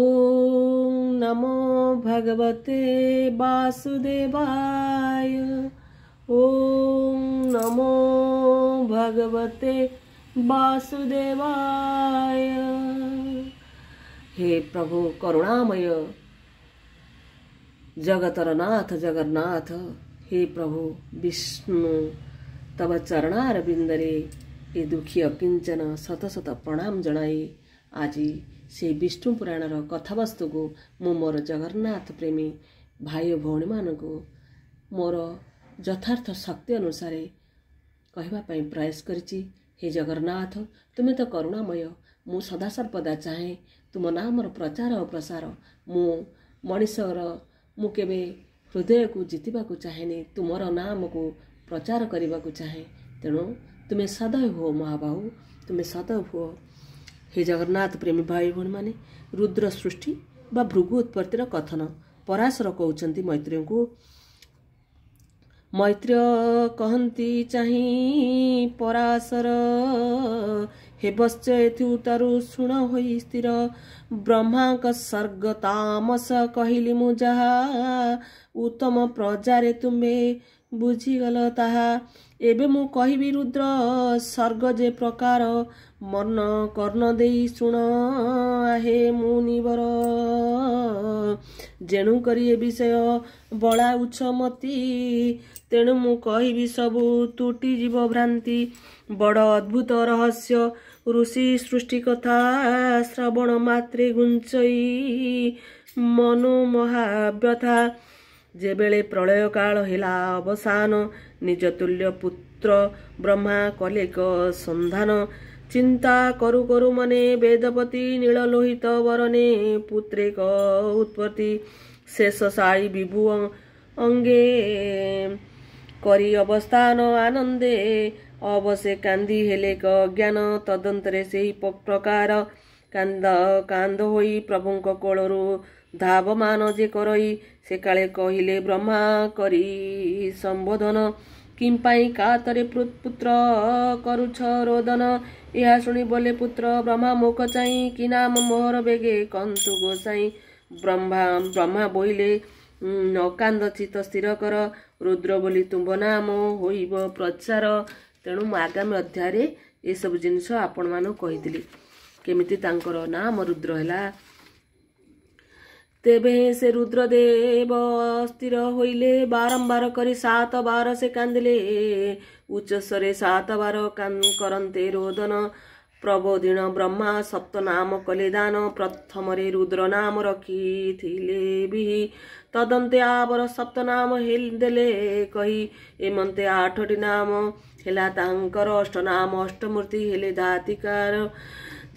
ॐ नमो भगवते वासुदेवाय। ॐ नमो भगवते वासुदेवाय। हे प्रभु करुणामय, जगतरनाथ जगन्नाथ, हे प्रभु विष्णु तब चरणार बिंदरे ये दुखी अकिंचन सत प्रणाम जनाई आजी ସେହି ବିଷ୍ଣୁ ପୁରାଣର କଥାବସ୍ତୁକୁ ମୁଁ ମୋର ଜଗନ୍ନାଥ ପ୍ରେମୀ ଭାଇ ଓ ଭଉଣୀମାନଙ୍କୁ ମୋର ଯଥାର୍ଥ ଶକ୍ତି ଅନୁସାରେ କହିବା ପାଇଁ ପ୍ରୟାସ କରିଛି। ହେ ଜଗନ୍ନାଥ ତୁମେ ତ କରୁଣାମୟ ମୁଁ ସଦାସର୍ବଦା ଚାହେଁ ତୁମ ନାମର ପ୍ରଚାର ଓ ପ୍ରସାର। ମୁଁ ମଣିଷର ମୁଁ କେବେ ହୃଦୟକୁ ଜିତିବାକୁ ଚାହେଁନି ତୁମର ନାମକୁ ପ୍ରଚାର କରିବାକୁ ଚାହେଁ। ତେଣୁ ତୁମେ ସଦୈବ ହୁଅ ମହାବାହୁ ତୁମେ ସଦୈବ ହୁଅ ହେ ଜଗନ୍ନାଥ ପ୍ରେମୀ ଭାଇ ଭଉଣୀମାନେ ରୁଦ୍ର ସୃଷ୍ଟି ବା ଭୃଗୁ ଉତ୍ପତ୍ତିର କଥନ ପରାଶର କହୁଛନ୍ତି ମୈତ୍ରୀଙ୍କୁ। ମୈତ୍ରୀ କହନ୍ତି ଚାହିଁ ପରାଶର ହେବଶ୍ଚ ଏଥିଉତାରୁ ଶୁଣ ହୋଇ ସ୍ଥିର। ବ୍ରହ୍ମାଙ୍କ ସ୍ୱର୍ଗ ତାମସ କହିଲି ମୁଁ ଯାହା ଉତ୍ତମ ପ୍ରଜାରେ ତୁମେ ବୁଝିଗଲ ତାହା ଏବେ ମୁଁ କହିବି ରୁଦ୍ର ସ୍ୱର୍ଗ ଯେ ପ୍ରକାର ମନ କର୍ଣ୍ଣ ଦେଇ ଶୁଣ ଆହେ ମୁଁ ନିବର ଯେଣୁ କରି ଏ ବିଷୟ ବଳାଉଛ ମତି ତେଣୁ ମୁଁ କହିବି ସବୁ ତୁଟିଯିବ ଭ୍ରାନ୍ତି। ବଡ଼ ଅଦ୍ଭୁତ ରହସ୍ୟ ଋଷି ସୃଷ୍ଟି କଥା ଶ୍ରବଣ ମାତ୍ରେ ଘୁଞ୍ଚଇ ମନୁ ମହାବ୍ୟଥା ଯେବେଳେ ପ୍ରଳୟ କାଳ ହେଲା ଅବସାନ ନିଜ ତୁଲ୍ୟ ପୁତ୍ର ବ୍ରହ୍ମା କଲେକ ସନ୍ଧାନ। ଚିନ୍ତା କରୁ କରୁ ମନେ ବେଦପତି ନୀଳ ଲୋହିତ ବରନେ ପୁତ୍ରେକ ଉତ୍ପତ୍ତି। ଶେଷ ସାଇ ବିଭୁ ଅଙ୍ଗେ କରି ଅବସ୍ଥାନ ଆନନ୍ଦେ। ଅବଶ୍ୟ କାନ୍ଦି ହେଲେ କ ଜ୍ଞାନ ତଦନ୍ତରେ ସେହି ପ୍ରକାର କାନ୍ଦ କାନ୍ଦ ହୋଇ ପ୍ରଭୁଙ୍କ କୋଳରୁ ଧାବମାନ ଯେ କରଇ ସେ କାଳେ କହିଲେ ବ୍ରହ୍ମା କରି ସମ୍ବୋଧନ। କିମ୍ପାଇଁ କାତରେ ପୁତ୍ର କରୁଛ ରୋଦନ? ଏହା ଶୁଣି ବୋଲେ ପୁତ୍ର ବ୍ରହ୍ମା ମୁଖ ଚାହିଁ କି ନାମ ମୋହର ବେଗେ କନ୍ତୁ ଗୋସାଇଁ। ବ୍ରହ୍ମା ବ୍ରହ୍ମା ବୋଇଲେ ନକାନ୍ଦ ଚିତ ସ୍ଥିର କର। ରୁଦ୍ର ବୋଲି ତୁମ୍ଭ ନାମ ହୋଇବ ପ୍ରଚାର। ତେଣୁ ମୁଁ ଆଗାମୀ ଅଧ୍ୟାୟରେ ଏସବୁ ଜିନିଷ ଆପଣମାନଙ୍କୁ କହିଥିଲି। କେମିତି ତାଙ୍କର ନାମ ରୁଦ୍ର ହେଲା ତେବେ ସେ ରୁଦ୍ରଦେବ ସ୍ଥିର ହୋଇଲେ ବାରମ୍ବାର କରି ସାତ ବାର ସେ କାନ୍ଦିଲେ। ଉଚ୍ଚସ୍ୱରେ ସାତ ବାର କରନ୍ତେ ରୋଦନ। ପ୍ରବୋଧିଣ ବ୍ରହ୍ମା ସପ୍ତ ନାମ କଲେ ଦାନ। ପ୍ରଥମରେ ରୁଦ୍ର ନାମ ରଖିଥିଲେ ବି। ତଦନ୍ତେ ଆବର ସପ୍ତ ନାମ ଦେଲେ କହି ଏମନ୍ତେ ଆଠଟି ନାମ ହେଲା ତାଙ୍କର। ଅଷ୍ଟ ନାମ ଅଷ୍ଟମୂର୍ତ୍ତି ହେଲେ ଦାତିକାର।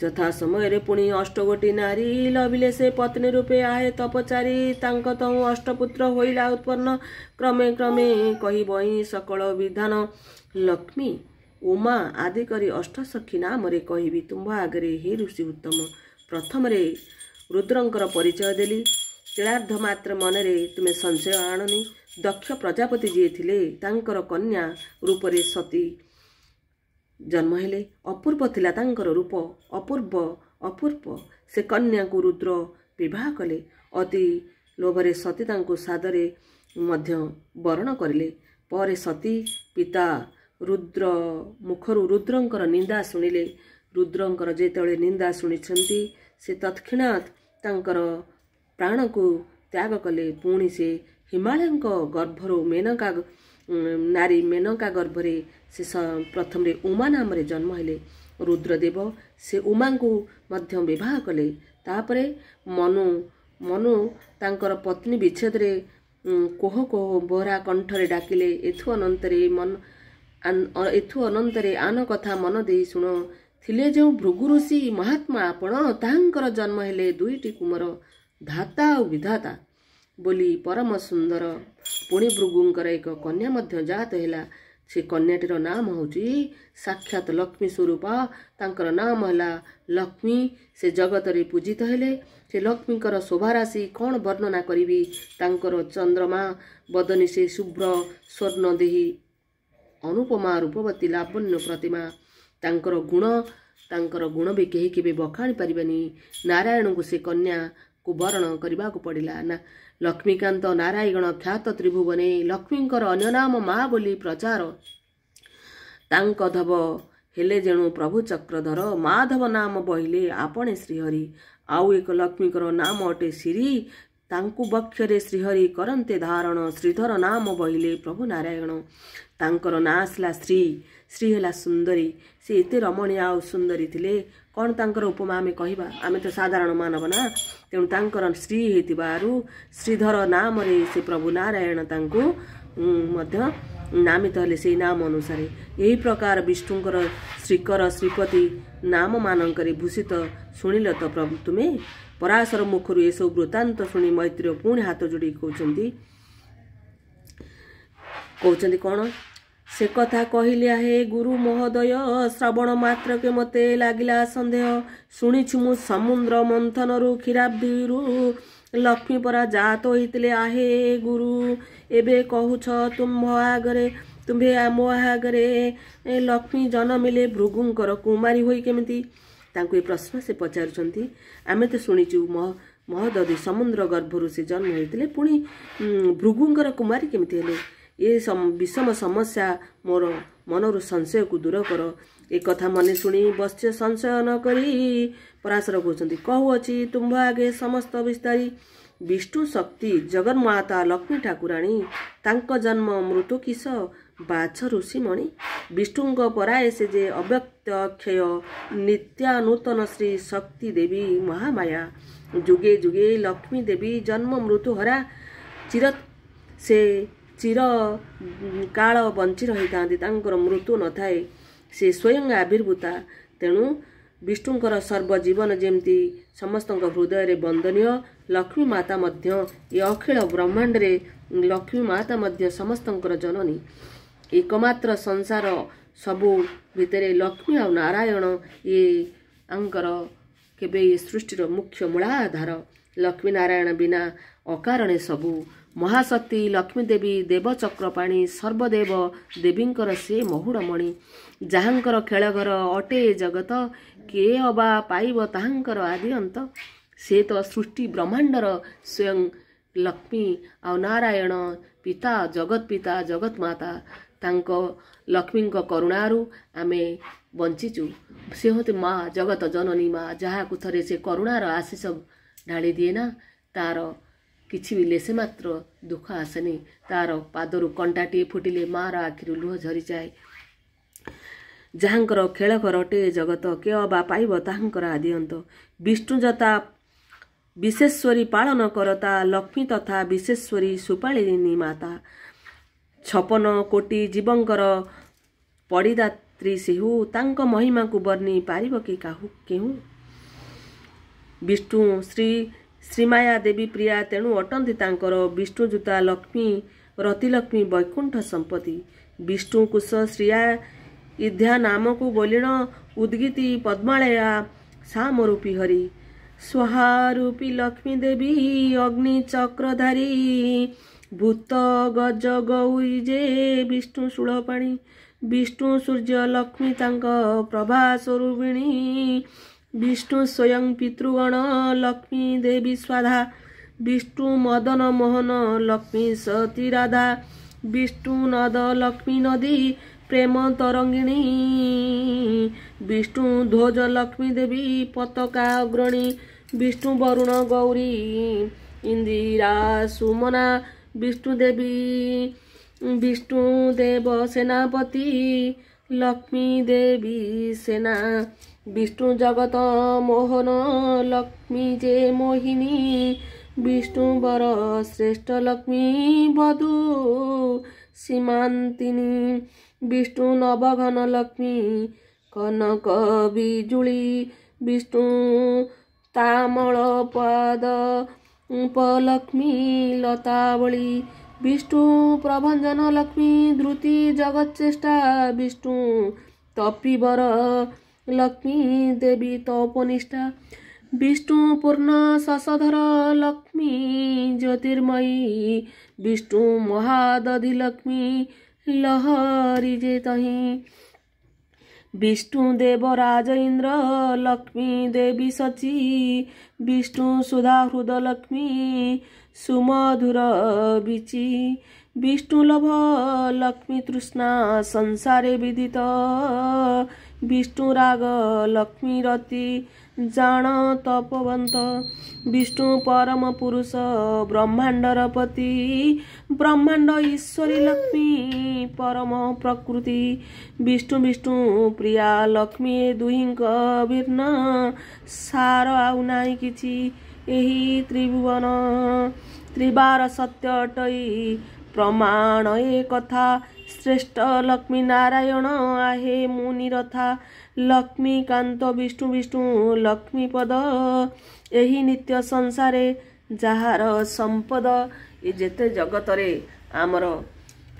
ଯଥା ସମୟରେ ପୁଣି ଅଷ୍ଟଗୋଟି ନାରୀ ଲଭିଲେ ସେ ପତ୍ନୀ ରୂପେ ଆହେ ତପଚାରି ତାଙ୍କ ତହୁଁ ଅଷ୍ଟପୁତ୍ର ହୋଇଲା ଉତ୍ପନ୍ନ କ୍ରମେ କ୍ରମେ କହିବ ହିଁ ସକଳ ବିଧାନ ଲକ୍ଷ୍ମୀ ଉମା ଆଦି କରି ଅଷ୍ଟସଖୀ ନାମରେ କହିବି ତୁମ୍ଭ ଆଗରେ ହେ ଋଷି ଉତ୍ତମ ପ୍ରଥମରେ ରୁଦ୍ରଙ୍କର ପରିଚୟ ଦେଲି ତିଳାର୍ଦ୍ଧ ମାତ୍ର ମନରେ ତୁମେ ସଂଶୟ ଆଣନି ଦକ୍ଷ ପ୍ରଜାପତି ଯିଏ ଥିଲେ ତାଙ୍କର କନ୍ୟା ରୂପରେ ସତୀ ଜନ୍ମ ହେଲେ ଅପୂର୍ବ ଥିଲା ତାଙ୍କର ରୂପ ଅପୂର୍ବ ଅପୂର୍ବ। ସେ କନ୍ୟାକୁ ରୁଦ୍ର ବିବାହ କଲେ। ଅତି ଲୋଭରେ ସତୀ ତାଙ୍କୁ ସାଦରେ ମଧ୍ୟ ବରଣ କରିଲେ। ପରେ ସତୀ ପିତା ରୁଦ୍ର ମୁଖରୁ ରୁଦ୍ରଙ୍କର ନିନ୍ଦା ଶୁଣିଲେ। ରୁଦ୍ରଙ୍କର ଯେତେବେଳେ ନିନ୍ଦା ଶୁଣିଛନ୍ତି ସେ ତତ୍କ୍ଷଣାତ୍ ତାଙ୍କର ପ୍ରାଣକୁ ତ୍ୟାଗ କଲେ। ପୁଣି ସେ ହିମାଳୟଙ୍କ ଗର୍ଭରୁ ମେନକା ନାରୀ ମେନକା ଗର୍ଭରେ ସେ ପ୍ରଥମରେ ଉମା ନାମରେ ଜନ୍ମ ହେଲେ ରୁଦ୍ରଦେବ। ସେ ଉମାଙ୍କୁ ମଧ୍ୟ ବିବାହ କଲେ। ତାପରେ ମନୁ ମନୁ ତାଙ୍କର ପତ୍ନୀ ବିଚ୍ଛେଦରେ କୋହ କୋହ ବୋହରା କଣ୍ଠରେ ଡାକିଲେ ଏଥୁ ଅନନ୍ତରେ ମନ ଏଥୁ ଅନନ୍ତରେ ଆନ କଥା ମନ ଦେଇ ଶୁଣ। ଥିଲେ ଯେଉଁ ଭୃଗୁ ଋଷି ମହାତ୍ମା ଆପଣ ତାହାଙ୍କର ଜନ୍ମ ହେଲେ ଦୁଇଟି କୁମର ଧାତା ଆଉ ବିଧାତା। ବୋଲି ପରମ ସୁନ୍ଦର ପୁଣି ଭୃଗୁଙ୍କର ଏକ କନ୍ୟା ମଧ୍ୟ ଜାତ ହେଲା। ସେ କନ୍ୟାଟିର ନାମ ହେଉଛି ସାକ୍ଷାତ ଲକ୍ଷ୍ମୀ ସ୍ୱରୂପ। ତାଙ୍କର ନାମ ହେଲା ଲକ୍ଷ୍ମୀ। ସେ ଜଗତରେ ପୂଜିତ ହେଲେ। ସେ ଲକ୍ଷ୍ମୀଙ୍କର ଶୋଭାରାଶି କ'ଣ ବର୍ଣ୍ଣନା କରିବି? ତାଙ୍କର ଚନ୍ଦ୍ରମା ବଦନୀ ସେ ଶୁଭ୍ର ସ୍ୱର୍ଣ୍ଣ ଦେହି ଅନୁପମା ରୂପବତୀ ଲାବଣ୍ୟ ପ୍ରତିମା। ତାଙ୍କର ଗୁଣ ତାଙ୍କର ଗୁଣ ବି କେହି କେବେ ବଖାଣି ପାରିବେନି। ନାରାୟଣଙ୍କୁ ସେ କନ୍ୟାକୁ ବରଣ କରିବାକୁ ପଡ଼ିଲା। ନା ଲକ୍ଷ୍ମୀକାନ୍ତ ନାରାୟଣ ଖ୍ୟାତ ତ୍ରିଭୁବନେ ଲକ୍ଷ୍ମୀଙ୍କର ଅନ୍ୟ ନାମ ମା ବୋଲି ପ୍ରଚାର। ତାଙ୍କ ଧବ ହେଲେ ଯେଣୁ ପ୍ରଭୁ ଚକ୍ରଧର ମାଧବ ନାମ ବହିଲେ ଆପଣେ ଶ୍ରୀହରି। ଆଉ ଏକ ଲକ୍ଷ୍ମୀଙ୍କର ନାମ ଅଟେ ଶ୍ରୀ। ତାଙ୍କୁ ବକ୍ଷରେ ଶ୍ରୀହରି କରନ୍ତେ ଧାରଣ। ଶ୍ରୀଧର ନାମ ବହିଲେ ପ୍ରଭୁ ନାରାୟଣ। ତାଙ୍କର ନାଁ ଆସିଲା ଶ୍ରୀ। ଶ୍ରୀ ହେଲା ସୁନ୍ଦରୀ। ସେ ଏତେ ରମଣୀୟ ଆଉ ସୁନ୍ଦରୀ ଥିଲେ। କ'ଣ ତାଙ୍କର ଉପମା ଆମେ କହିବା? ଆମେ ତ ସାଧାରଣ ମାନବ ନା। ତେଣୁ ତାଙ୍କର ଶ୍ରୀ ହେଇଥିବାରୁ ଶ୍ରୀଧର ନାମରେ ସେ ପ୍ରଭୁ ନାରାୟଣ ତାଙ୍କୁ ଉଁ, ମଧ୍ୟ ନାମିତ ହେଲେ ସେଇ ନାମ ଅନୁସାରେ। ଏହି ପ୍ରକାର ବିଷ୍ଣୁଙ୍କର ଶ୍ରୀକର ଶ୍ରୀପତି ନାମମାନଙ୍କରେ ଭୂଷିତ ଶୁଣିଲ ତ ପ୍ରଭୁ ତୁମେ? ପରାଶର ମୁଖରୁ ଏସବୁ ବୃତ୍ତାନ୍ତ ଶୁଣି ମୈତ୍ରୀୟ ପୁଣି ହାତ ଯୋଡ଼ି କହୁଛନ୍ତି। କହୁଛନ୍ତି କ'ଣ? ସେ କଥା କହିଲେ ହେ ଗୁରୁ ମହୋଦୟ ଶ୍ରବଣ ମାତ୍ରକେ ମୋତେ ଲାଗିଲା ସନ୍ଦେହ। ଶୁଣିଛି ମୁଁ ସମୁଦ୍ର ମନ୍ଥନରୁ କ୍ଷୀରାବ୍ଦିରୁ ଲକ୍ଷ୍ମୀ ପରା ଜାତ ହୋଇଥିଲେ। ଆହେ ଗୁରୁ ଏବେ କହୁଛ ତୁମ ଆଗରେ ତୁମ୍ଭେ ମୋ ଆଗରେ ଲକ୍ଷ୍ମୀ ଜନ୍ମିଲେ ଭୃଗୁଙ୍କର କୁମାରୀ ହୋଇ କେମିତି ତାଙ୍କୁ ଏ ପ୍ରଶ୍ନ ସେ ପଚାରୁଛନ୍ତି। ଆମେ ତ ଶୁଣିଛୁ ମହ ମହୋଦଧି ସମୁଦ୍ର ଗର୍ଭରୁ ସେ ଜନ୍ମ ହୋଇଥିଲେ। ପୁଣି ଭୃଗୁଙ୍କର କୁମାରୀ କେମିତି ହେଲେ? ଏ ସମ- ବିଷମ ସମସ୍ୟା ମୋର ମନରୁ ସଂଶୟକୁ ଦୂର କର। ଏ କଥା ମନେ ଶୁଣି ବସ୍ୟ ସଂଶୟ ନ କରି ପରାଶର କହୁଛନ୍ତି କହୁଅଛି ତୁମ୍ଭ ଆଗେ ସମସ୍ତ ବିସ୍ତାରୀ। ବିଷ୍ଣୁ ଶକ୍ତି ଜଗନ୍ମାତା ଲକ୍ଷ୍ମୀ ଠାକୁରାଣୀ ତାଙ୍କ ଜନ୍ମ ମୃତ୍ୟୁ କିସ ବାଛ ଋଷିମଣି ବିଷ୍ଣୁଙ୍କ ପରାଏ ସେ ଯେ ଅବ୍ୟକ୍ତ ଅକ୍ଷୟ ନିତ୍ୟାନୂତନ ଶ୍ରୀ ଶକ୍ତି ଦେବୀ ମହାମାୟା। ଯୁଗେ ଯୁଗେ ଲକ୍ଷ୍ମୀ ଦେବୀ ଜନ୍ମ ମୃତ୍ୟୁ ହରା ଚିର ସେ ଚିର କାଳ ବଞ୍ଚି ରହିଥାନ୍ତି ତାଙ୍କର ମୃତ୍ୟୁ ନଥାଏ ସେ ସ୍ୱୟଂ ଆବିର୍ଭୂତା। ତେଣୁ ବିଷ୍ଣୁଙ୍କର ସର୍ବଜୀବନ ଯେମିତି ସମସ୍ତଙ୍କ ହୃଦୟରେ ବନ୍ଦନୀୟ ଲକ୍ଷ୍ମୀ ମାତା ମଧ୍ୟ ଏ ଅଖିଳ ବ୍ରହ୍ମାଣ୍ଡରେ ଲକ୍ଷ୍ମୀ ମାତା ମଧ୍ୟ ସମସ୍ତଙ୍କର ଜନନୀ। ଏକମାତ୍ର ସଂସାର ସବୁ ଭିତରେ ଲକ୍ଷ୍ମୀ ଆଉ ନାରାୟଣ ଏ ଆଙ୍କର କେବେ ଏ ସୃଷ୍ଟିର ମୁଖ୍ୟ ମୂଳାଧାର। ଲକ୍ଷ୍ମୀ ନାରାୟଣ ବିନା ଅକାରଣେ ସବୁ ମହାଶକ୍ତି ଲକ୍ଷ୍ମୀ ଦେବୀ ଦେବଚକ୍ରପାଣୀ ସର୍ବଦେବ ଦେବୀଙ୍କର ସେ ମହୁଡ଼ମଣି। ଯାହାଙ୍କର ଖେଳଘର ଅଟେ ଜଗତ କିଏ ଅବା ପାଇବ ତାହାଙ୍କର ଆଦି ଅନ୍ତ। ସେ ତ ସୃଷ୍ଟି ବ୍ରହ୍ମାଣ୍ଡର ସ୍ୱୟଂ ଲକ୍ଷ୍ମୀ ଆଉ ନାରାୟଣ ପିତା ଜଗତ ପିତା ଜଗତ ମାତା ତାଙ୍କ ଲକ୍ଷ୍ମୀଙ୍କ କରୁଣାରୁ ଆମେ ବଞ୍ଚିଛୁ। ସେ ହୁଅନ୍ତି ମା ଜଗତ ଜନନୀ ମା ଯାହାକୁ ଥରେ ସେ କରୁଣାର ଆଶିଷ ଢାଳି ଦିଏ ନା ତାର କିଛି ବି ଲେସେ ମାତ୍ର ଦୁଃଖ ଆସେନି ତାର ପାଦରୁ କଣ୍ଟାଟିଏ ଫୁଟିଲେ ମାର ଆଖିରୁ ଲୁହ ଝରିଯାଏ। ଯାହାଙ୍କର ଖେଳ ଘରଟେ ଜଗତ କେ ଅବା ପାଇବ ତାହାଙ୍କର ଆଦି ଅନ୍ତ ବିଷ୍ଣୁ ଯଥା ବିଶେଶ୍ୱରୀ ପାଳନ କରତା ଲକ୍ଷ୍ମୀ ତଥା ବିଶେଶ୍ୱରୀ ସୁପାଳିନୀ ମାତା। ଛପନ କୋଟି ଜୀବଙ୍କର ପଡ଼ିଦାତ୍ରୀ ସେହୁ ତାଙ୍କ ମହିମାକୁ ବର୍ଣ୍ଣି ପାରିବ କି କାହୁ କେଉଁ ବିଷ୍ଣୁ ଶ୍ରୀ ଶ୍ରୀମାୟା ଦେବୀ ପ୍ରିୟା ତେଣୁ ଅଟନ୍ତି ତାଙ୍କର ବିଷ୍ଣୁଜୁତା ଲକ୍ଷ୍ମୀ ରତିଲକ୍ଷ୍ମୀ ବୈକୁଣ୍ଠ ସମ୍ପତ୍ତି। ବିଷ୍ଣୁ କୁଶ ଶ୍ରିୟା ଇଧ୍ୟା ନାମକୁ ବୋଲିଣ ଉଦ୍ଗୀତି ପଦ୍ମାଳୟା ସାମରୂପୀ ହରି। ସ୍ୱହାରୂପୀ ଲକ୍ଷ୍ମୀ ଦେବୀ ଅଗ୍ନି ଚକ୍ରଧାରୀ ଭୂତ ଗଜ ଗୌରୀ ଯେ ବିଷ୍ଣୁ ଶୂଳପାଣି ବିଷ୍ଣୁ ସୂର୍ଯ୍ୟ ଲକ୍ଷ୍ମୀ ତାଙ୍କ ପ୍ରଭା ସ୍ୱରୂପିଣୀ। ବିଷ୍ଣୁ ସ୍ୱୟଂ ପିତୃଗଣ ଲକ୍ଷ୍ମୀ ଦେବୀ ସ୍ୱାଧା। ବିଷ୍ଣୁ ମଦନ ମୋହନ ଲକ୍ଷ୍ମୀ ସତୀ ରାଧା। ବିଷ୍ଣୁ ନଦ ଲକ୍ଷ୍ମୀ ନଦୀ ପ୍ରେମ ତରଙ୍ଗିଣୀ। ବିଷ୍ଣୁ ଧ୍ୱଜ ଲକ୍ଷ୍ମୀ ଦେବୀ ପତାକା ଅଗ୍ରଣୀ। ବିଷ୍ଣୁ ବରୁଣ ଗୌରୀ ଇନ୍ଦିରା ସୁମନା। ବିଷ୍ଣୁ ଦେବୀ ବିଷ୍ଣୁ ଦେବ ସେନାପତି। ଲକ୍ଷ୍ମୀ ଦେବୀ ସେନା। বিষ্ণু জগত মোহন লক্ষ্মী যে মোহিনী, বিষ্ণু বর শ্রেষ্ঠ লক্ষ্মী বধু সীমান্তিনী, বিষ্ণু নবঘন লক্ষ্মী কনক বিজুলি, বিষ্ণু তামল পদ উপলক্ষ্মী লতাবলী, বিষ্ণু প্রভঞ্জন লক্ষ্মী দ্রুতি জগৎচেষ্টা বিষ্ণু তপিবর लक्ष्मी देवी तपनिष्ठा विष्णुपूर्ण शशधर लक्ष्मी ज्योतिर्मयी। विष्णु महादधि लक्ष्मी लहरी जे तही विष्णु देव इंद्र लक्ष्मी देवी सची। विष्णु सुधाहृद लक्ष्मी सुमधुर विचि विष्णु लभ लक्ष्मी तृष्णा संसारे विदित। ତୃଷ୍ଣା ସଂସାରେ ବିଦିତ ବିଷ୍ଣୁ ରାଗ ଲକ୍ଷ୍ମୀ ରତି ଜାଣ ତପବନ୍ତ ବିଷ୍ଣୁ ପରମ ପୁରୁଷ ବ୍ରହ୍ମାଣ୍ଡର ପତି ବ୍ରହ୍ମାଣ୍ଡ ଈଶ୍ୱରୀ ଲକ୍ଷ୍ମୀ ପରମ ପ୍ରକୃତି ବିଷ୍ଣୁ ବିଷ୍ଣୁ ପ୍ରିୟା ଲକ୍ଷ୍ମୀ ଏ ଦୁହିଁଙ୍କ ଭିନ୍ନ ସାର ଆଉ ନାହିଁ କିଛି ଏହି ତ୍ରିଭୁବନ ତ୍ରିବାର ସତ୍ୟ ଅଟଇ ପ୍ରମାଣ ଏ କଥା। ଶ୍ରେଷ୍ଠ ଲକ୍ଷ୍ମୀ ନାରାୟଣ ଆହେ ମୁଁ ନିରଥା ଲକ୍ଷ୍ମୀକାନ୍ତ ବିଷ୍ଣୁ ବିଷ୍ଣୁ ଲକ୍ଷ୍ମୀ ପଦ। ଏହି ନିତ୍ୟ ସଂସାରେ ଯାହାର ସମ୍ପଦ ଏ ଯେତେ ଜଗତରେ ଆମର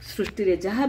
ସୃଷ୍ଟିରେ ଯାହା